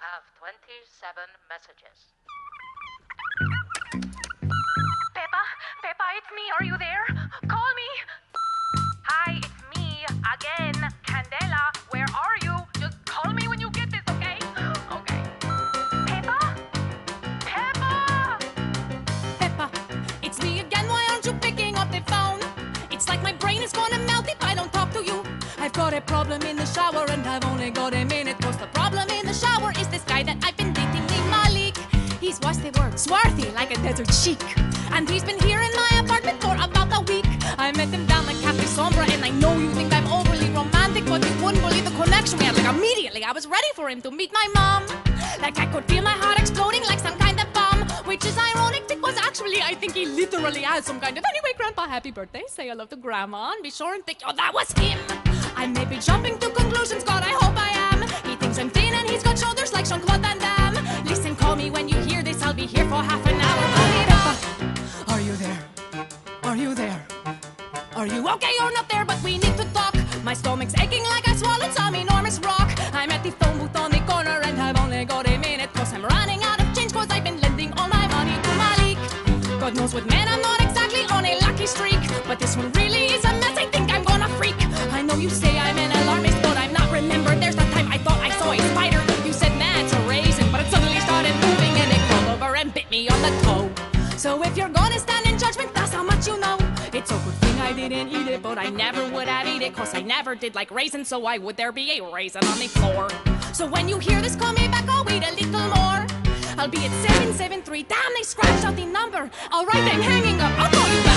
have 27 messages. Pepa, Pepa, it's me. Are you there? Got a problem in the shower and I've only got a minute. Cause the problem in the shower is this guy that I've been dating named Malik. He's what's the word? Swarthy, like a desert sheik. And he's been here in my apartment for about a week. I met him down at Cafe Sombra and I know you think I'm overly romantic, but you wouldn't believe the connection we had. Like immediately, I was ready for him to meet my mom. Like I could feel my heart exploding like some kind of bomb, which is ironic because actually I think he literally has some kind of. Anyway, Grandpa, happy birthday. Say hello to Grandma and be sure and think, oh, that was him. I may be jumping to conclusions, God, I hope I am. He thinks I'm thin and he's got shoulders like Jean Claude Van Damme. Listen, call me when you hear this. I'll be here for half an hour. Are you there? Are you there? Are you okay or not there? But we need to talk. My stomach's aching like I swallowed some enormous rock. I'm at the phone booth on the corner and I've only got a minute. Cause I'm running out of change cause I've been lending all my money to Malik. God knows what man, I'm not exactly on a lucky streak. But this one really So if you're gonna stand in judgment, that's how much you know. It's a good thing I didn't eat it, but I never would have eat it, cause I never did like raisins, so why would there be a raisin on the floor? So when you hear this, call me back, I'll wait a little more. I'll be at 773. Damn, they scratched out the number. Alright, I'm hanging up. I'll call you back.